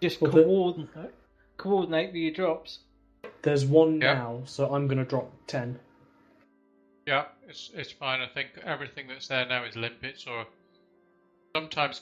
Just Well, the- coordinate coordinate drops. There's one Yeah. now, so I'm gonna drop ten. Yeah, it's it's fine. I think everything that's there now is limpets or sometimes